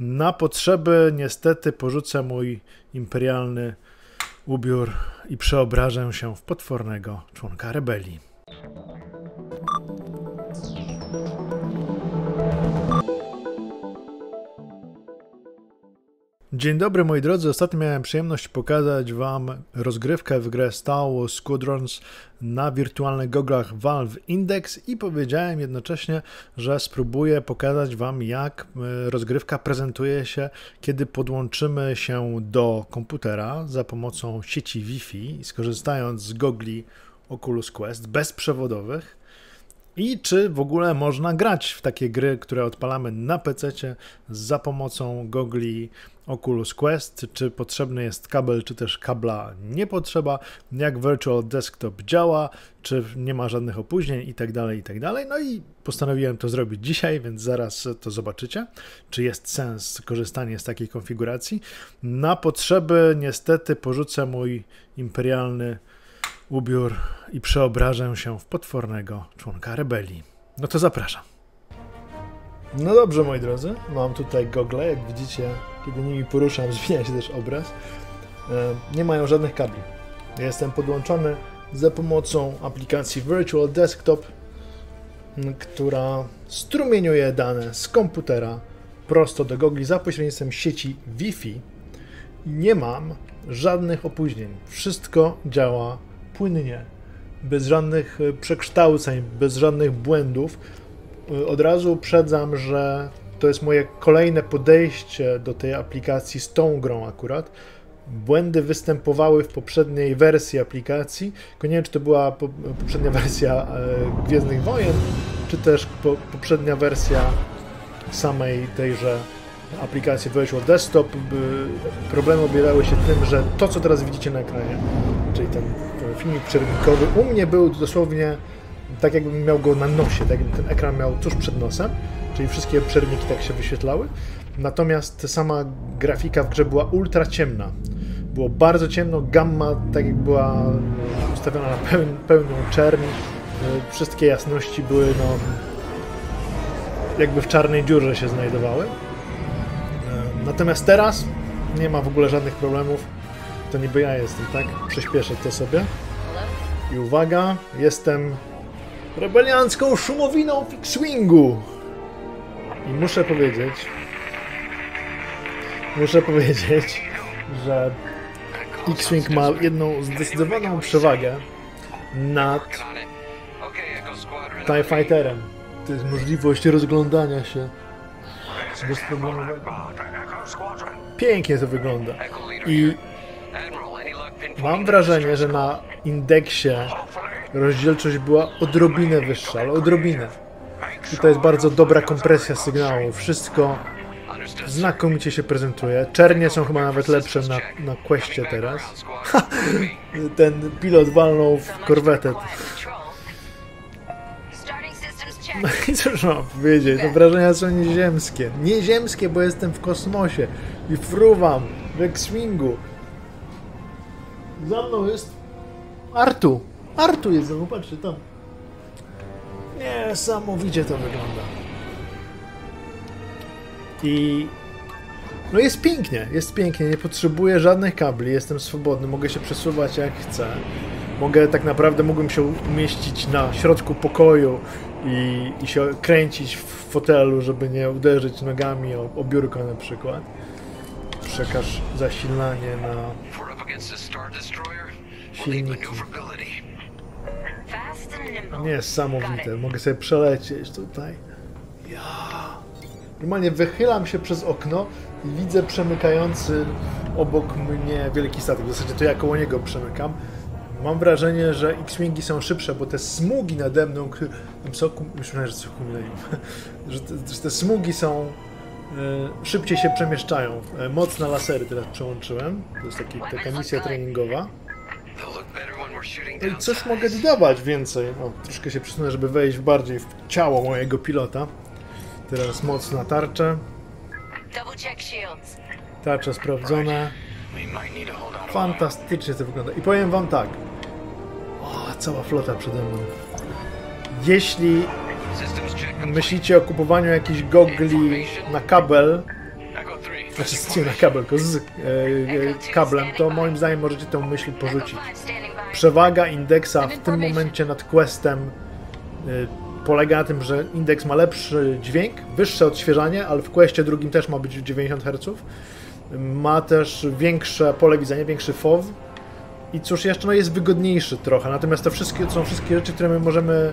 Na potrzeby niestety porzucę mój imperialny ubiór i przeobrażę się w potwornego członka rebelii. Dzień dobry moi drodzy, ostatnio miałem przyjemność pokazać Wam rozgrywkę w grę Star Wars Squadrons na wirtualnych goglach Valve Index i powiedziałem jednocześnie, że spróbuję pokazać Wam jak e, rozgrywka prezentuje się, kiedy podłączymy się do komputera za pomocą sieci Wi-Fi, skorzystając z gogli Oculus Quest bezprzewodowych i czy w ogóle można grać w takie gry, które odpalamy na PC za pomocą gogli Oculus Quest, czy potrzebny jest kabel, czy też kabla nie potrzeba, jak Virtual Desktop działa, czy nie ma żadnych opóźnień itd., tak itd. Tak no i postanowiłem to zrobić dzisiaj, więc zaraz to zobaczycie, czy jest sens korzystanie z takiej konfiguracji. Na potrzeby niestety porzucę mój imperialny ubiór i przeobrażę się w potwornego członka rebelii. No to zapraszam. No dobrze, moi drodzy, mam tutaj gogle, jak widzicie, kiedy nimi poruszam, zwija się też obraz. E, nie mają żadnych kabli. Jestem podłączony za pomocą aplikacji Virtual Desktop, która strumieniuje dane z komputera prosto do gogli za pośrednictwem sieci Wi-Fi. Nie mam żadnych opóźnień. Wszystko działa płynnie, bez żadnych e, przekształceń, bez żadnych błędów. E, od razu uprzedzam, że to jest moje kolejne podejście do tej aplikacji z tą grą akurat. Błędy występowały w poprzedniej wersji aplikacji. Nie wiem, czy to była poprzednia wersja e, Gwiezdnych Wojen, czy też poprzednia wersja samej tejże aplikacji Virtual Desktop. Problemy obierały się tym, że to, co teraz widzicie na ekranie, czyli ten filmik przerwnikowy, u mnie był dosłownie tak, jakbym miał go na nosie, tak jakby ten ekran miał tuż przed nosem, czyli wszystkie przerwniki tak się wyświetlały. Natomiast sama grafika w grze była ultra ciemna. Było bardzo ciemno, gamma tak jak była ustawiona na pełn, pełną czerń, wszystkie jasności były no, jakby w czarnej dziurze się znajdowały. Natomiast teraz nie ma w ogóle żadnych problemów. To niby ja jestem, tak? Przyspieszę to sobie. I uwaga, jestem rebeliancką szumowiną w X-Wingu. I muszę powiedzieć, muszę powiedzieć, że X-Wing ma jedną zdecydowaną przewagę nad TIE Fighterem. To jest możliwość rozglądania się bezproblemowego. Pięknie to wygląda. I mam wrażenie, że na indeksie rozdzielczość była odrobinę wyższa, ale odrobinę. Tutaj jest bardzo dobra kompresja sygnału. Wszystko znakomicie się prezentuje. Czernie są chyba nawet lepsze na, na Questie teraz. Ten pilot walnął w korwetę. No i cóż mam powiedzieć, to wrażenia są nieziemskie. Nieziemskie, bo jestem w kosmosie i fruwam w X-Wingu. Za mną jest Artu. Artu jest, znowu, patrzcie tam. Niesamowicie to wygląda. I no jest pięknie, jest pięknie, nie potrzebuję żadnych kabli, jestem swobodny, mogę się przesuwać jak chcę. Mogę tak naprawdę, mógłbym się umieścić na środku pokoju i, i się kręcić w fotelu, żeby nie uderzyć nogami o, o biurko na przykład. Przekaż zasilanie na silniki. Niesamowite. Mogę sobie przelecieć tutaj. Ja. Normalnie wychylam się przez okno i widzę przemykający obok mnie wielki statek. W zasadzie to ja koło niego przemykam. Mam wrażenie, że X-Wingi są szybsze, bo te smugi nade mną, są, myślę, że są że te, że te smugi są e, szybciej się przemieszczają. E, moc na lasery teraz przełączyłem. To jest taki, taka misja treningowa. No i coś mogę dodawać więcej. O, troszkę się przesunę, żeby wejść bardziej w ciało mojego pilota. Teraz mocna tarcza. Tarcza sprawdzona. Fantastycznie to wygląda. I powiem wam tak. Cała flota przede mną. Jeśli myślicie o kupowaniu jakichś gogli na kabel, znaczy nie na kabel, tylko z e, e, kablem, to moim zdaniem możecie tę myśl porzucić. Przewaga indeksa w tym momencie nad Questem e, polega na tym, że indeks ma lepszy dźwięk, wyższe odświeżanie, ale w Questie drugim też ma być 90 Hz. Ma też większe pole widzenia, większy FOV. I cóż jeszcze, no jest wygodniejszy trochę. Natomiast to wszystkie, są wszystkie rzeczy, które my możemy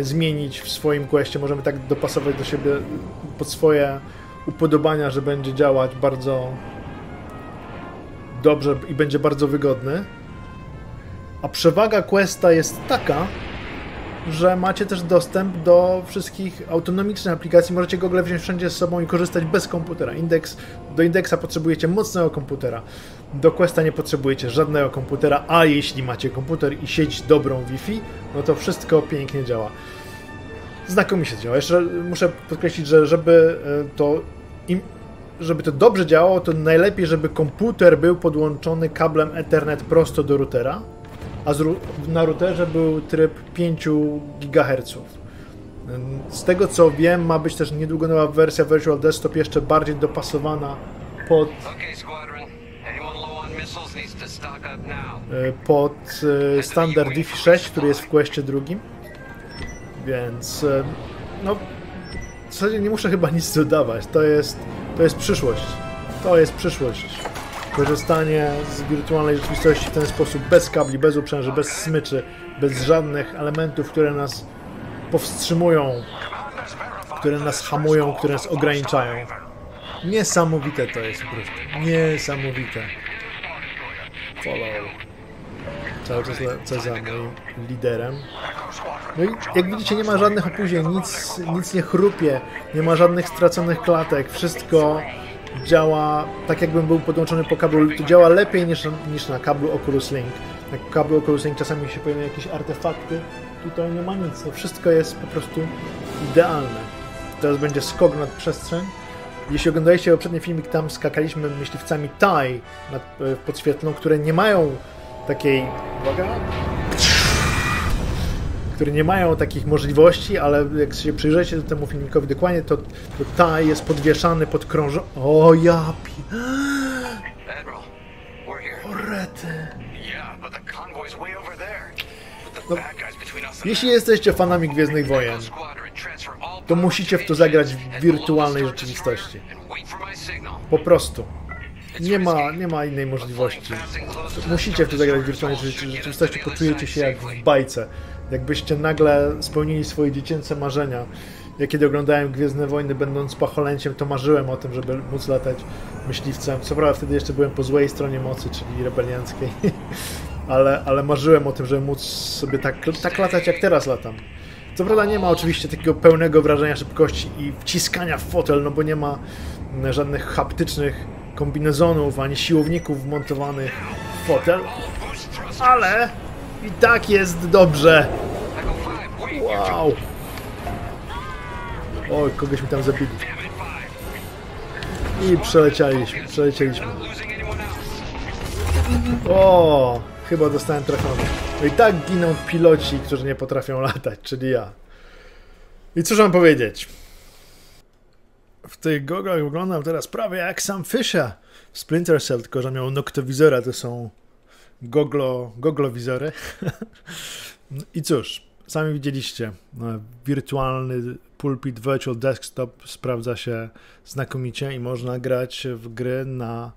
zmienić w swoim questie, możemy tak dopasować do siebie pod swoje upodobania, że będzie działać bardzo dobrze i będzie bardzo wygodny. A przewaga questa jest taka, że macie też dostęp do wszystkich autonomicznych aplikacji. Możecie Google wziąć wszędzie z sobą i korzystać bez komputera. Indeks, do indeksa potrzebujecie mocnego komputera. Do Questa nie potrzebujecie żadnego komputera, a jeśli macie komputer i sieć dobrą Wi-Fi, no to wszystko pięknie działa. Znakomicie działa. Jeszcze muszę podkreślić, że żeby e, to im, żeby to dobrze działało, to najlepiej, żeby komputer był podłączony kablem Ethernet prosto do routera, a na routerze był tryb 5 GHz. Z tego co wiem, ma być też niedługo nowa wersja Virtual Desktop jeszcze bardziej dopasowana pod e, pod e, standard Wi-Fi 6, który jest w Questie drugim. Więc e, no w zasadzie nie muszę chyba nic dodawać. To jest, to jest przyszłość. To jest przyszłość. Korzystanie z wirtualnej rzeczywistości w ten sposób, bez kabli, bez uprzęży, bez smyczy, bez żadnych elementów, które nas powstrzymują, które nas hamują, które nas ograniczają. Niesamowite to jest po prostu. Niesamowite. Follow. Cały czas co za moim liderem. No i jak widzicie nie ma żadnych opóźnień, nic, nic nie chrupie, nie ma żadnych straconych klatek, wszystko działa tak jakbym był podłączony po kablu, to działa lepiej niż, niż na kablu Oculus Link. Na kablu Oculus Link czasami się pojawiają jakieś artefakty, tutaj nie ma nic, to wszystko jest po prostu idealne. Teraz będzie skok nad przestrzeń. Jeśli oglądaliście poprzedni filmik, tam skakaliśmy myśliwcami TIE nad, e, podświetlną, które nie mają takiej... Uwaga! Które nie mają takich możliwości, ale jak się przyjrzycie temu filmikowi dokładnie, to, to ta jest podwieszany pod krążą. O ja pi... Orety. No, jeśli jesteście fanami Gwiezdnych Wojen, to musicie w to zagrać w wirtualnej rzeczywistości. Po prostu. Nie ma, nie ma innej możliwości. Musicie w to zagrać w wirtualnej rzeczywistości, poczujecie się jak w bajce jakbyście nagle spełnili swoje dziecięce marzenia. Ja kiedy oglądałem Gwiezdne Wojny, będąc pacholęciem, to marzyłem o tym, żeby móc latać myśliwcem. Co prawda wtedy jeszcze byłem po złej stronie mocy, czyli rebelianckiej, ale, ale marzyłem o tym, żeby móc sobie tak, tak latać, jak teraz latam. Co prawda nie ma oczywiście takiego pełnego wrażenia szybkości i wciskania w fotel, no bo nie ma żadnych haptycznych kombinezonów ani siłowników wmontowanych w fotel, ale i tak jest dobrze. Wow. Oj, kogoś mi tam zabili. I przelecieliśmy, przelecieliśmy. O, chyba dostałem trafiony. No i tak giną piloci, którzy nie potrafią latać, czyli ja. I cóż mam powiedzieć? W tych goglach wyglądam teraz prawie jak sam Fisher w Splinter Cell, tylko że miał noktowizora, to są goglo, goglowizory. I cóż, sami widzieliście, no, wirtualny pulpit Virtual Desktop sprawdza się znakomicie i można grać w gry na,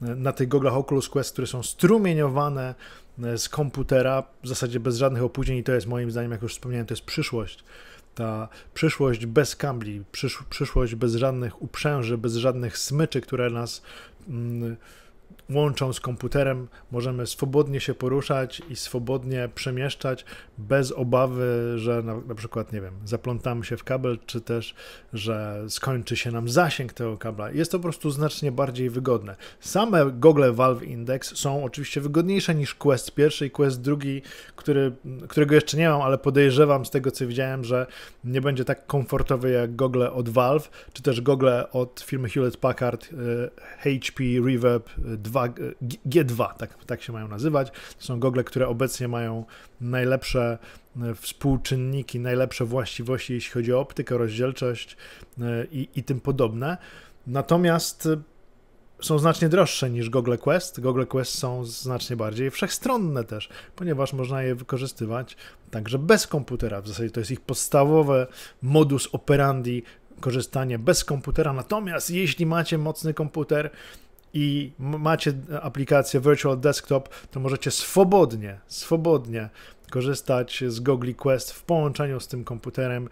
na tych goglach Oculus Quest, które są strumieniowane z komputera, w zasadzie bez żadnych opóźnień i to jest moim zdaniem, jak już wspomniałem, to jest przyszłość. Ta przyszłość bez kabli, przysz, przyszłość bez żadnych uprzęży, bez żadnych smyczy, które nas mm, łączą z komputerem, możemy swobodnie się poruszać i swobodnie przemieszczać bez obawy, że na, na, przykład, nie wiem, zaplątamy się w kabel, czy też, że skończy się nam zasięg tego kabla. Jest to po prostu znacznie bardziej wygodne. Same gogle Valve Index są oczywiście wygodniejsze niż Quest pierwszy i Quest drugi, który, którego jeszcze nie mam, ale podejrzewam z tego, co widziałem, że nie będzie tak komfortowy jak gogle od Valve, czy też gogle od firmy Hewlett Packard HP Reverb 2 G2, tak, tak się mają nazywać. To są gogle, które obecnie mają najlepsze e, współczynniki, najlepsze właściwości, jeśli chodzi o optykę, rozdzielczość e, i, i tym podobne. Natomiast są znacznie droższe niż Google Quest. Google Quest są znacznie bardziej wszechstronne też, ponieważ można je wykorzystywać także bez komputera. W zasadzie to jest ich podstawowy modus operandi korzystanie bez komputera. Natomiast jeśli macie mocny komputer i macie aplikację Virtual Desktop, to możecie swobodnie, swobodnie korzystać z Google Quest w połączeniu z tym komputerem.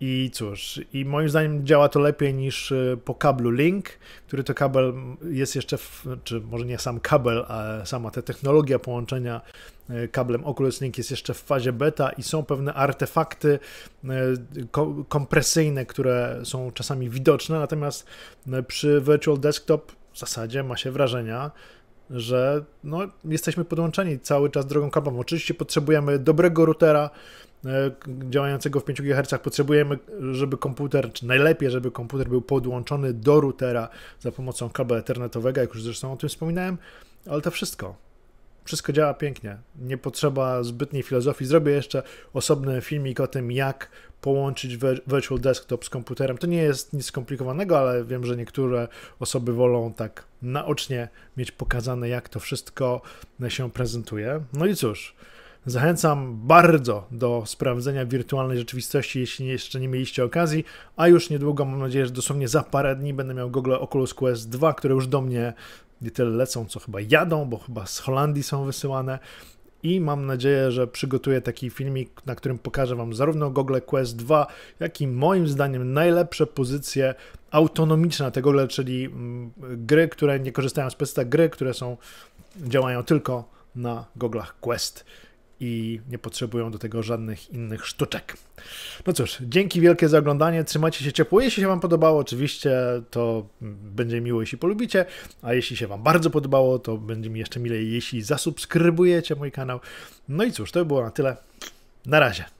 I cóż, i moim zdaniem działa to lepiej niż e, po kablu Link, który to kabel jest jeszcze, w, czy może nie sam kabel, ale sama ta technologia połączenia e, kablem Oculus Link jest jeszcze w fazie beta i są pewne artefakty e, kompresyjne, które są czasami widoczne, natomiast przy Virtual Desktop w zasadzie ma się wrażenia, że no, jesteśmy podłączeni cały czas drogą kablową. Oczywiście potrzebujemy dobrego routera, E, działającego w 5 GHz potrzebujemy, żeby komputer, czy najlepiej, żeby komputer był podłączony do routera za pomocą kabla ethernetowego, jak już zresztą o tym wspominałem, ale to wszystko. Wszystko działa pięknie. Nie potrzeba zbytniej filozofii. Zrobię jeszcze osobny filmik o tym, jak połączyć Virtual Desktop z komputerem. To nie jest nic skomplikowanego, ale wiem, że niektóre osoby wolą tak naocznie mieć pokazane, jak to wszystko się prezentuje. No i cóż, Zachęcam bardzo do sprawdzenia wirtualnej rzeczywistości, jeśli jeszcze nie mieliście okazji, a już niedługo, mam nadzieję, że dosłownie za parę dni będę miał Google Oculus Quest 2, które już do mnie nie tyle lecą, co chyba jadą, bo chyba z Holandii są wysyłane. I mam nadzieję, że przygotuję taki filmik, na którym pokażę Wam zarówno Google Quest 2, jak i moim zdaniem najlepsze pozycje autonomiczne tego Google, czyli mm, gry, które nie korzystają z PC, gry, które są, działają tylko na Google'ach Quest i nie potrzebują do tego żadnych innych sztuczek. No cóż, dzięki wielkie za oglądanie, trzymajcie się ciepło. Jeśli się Wam podobało, oczywiście to będzie miło, jeśli polubicie, a jeśli się Wam bardzo podobało, to będzie mi jeszcze milej, jeśli zasubskrybujecie mój kanał. No i cóż, to by było na tyle. Na razie.